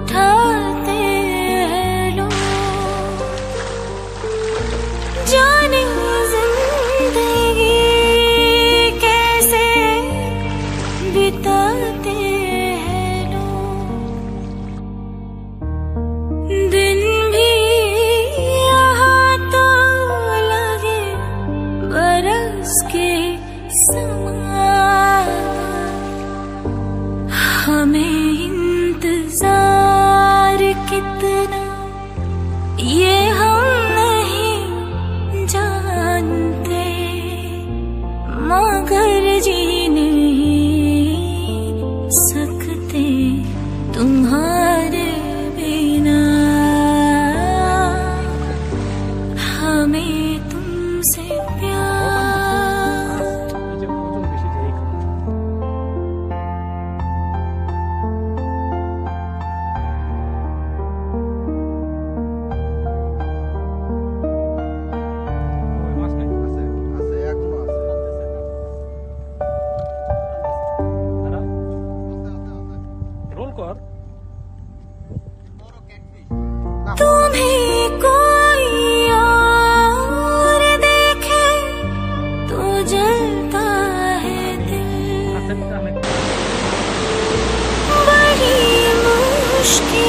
उठाते जाने ज़िंदगी कैसे बिताते हैं लो दिन भी यहाँ तो लगे बरस के ये हम नहीं जानते मगर जी नहीं सकते। तुम्हारा कॉल कर। तुम्हें कोई देखे तो जलता है दिल। मुश्किल